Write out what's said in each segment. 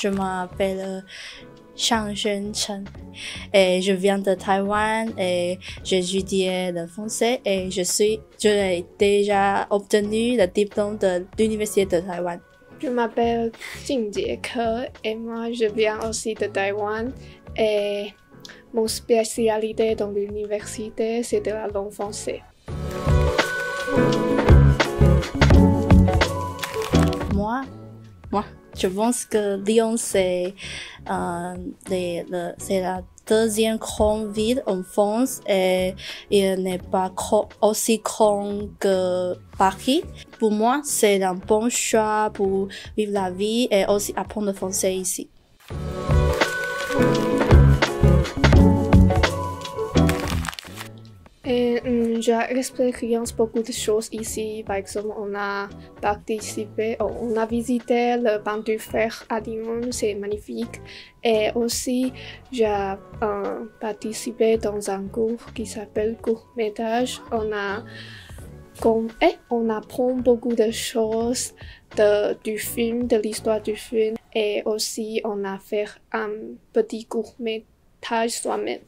je m'appelle Shang Chen. Et je viens de Taïwan et j'étudie le français et je suis, j'ai déjà obtenu le diplôme de l'Université de Taïwan. Je m'appelle Jing Ke et moi je viens aussi de Taïwan et mon spécialité dans l'université c'est de la langue française. Je pense que Lyon c'est euh, c'est la deuxième grande ville en France et il n'est pas aussi grand que Paris. Pour moi, c'est un bon choix pour vivre la vie et aussi apprendre le français ici. Et hum, j'ai expérience beaucoup de choses ici. Par exemple, on a participé, oh, on a visité le banc du fer à Lyon, c'est magnifique. Et aussi, j'ai euh, participé dans un cours qui s'appelle court métage. On a et on apprend beaucoup de choses de, du film, de l'histoire du film. Et aussi, on a fait un petit court métage soi-même.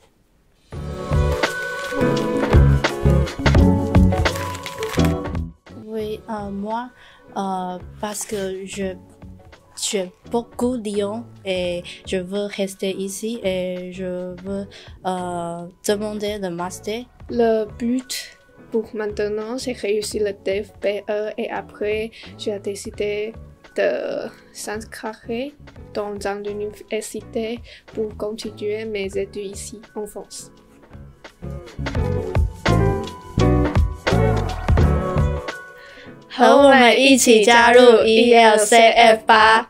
Euh, moi, euh, parce que je j'aime beaucoup Lyon et je veux rester ici et je veux euh, demander le master. Le but pour maintenant, c'est réussir le DFPE et après, j'ai décidé de s'inscrire dans une université pour continuer mes études ici en France. 和我们一起加入 ELCF 吧。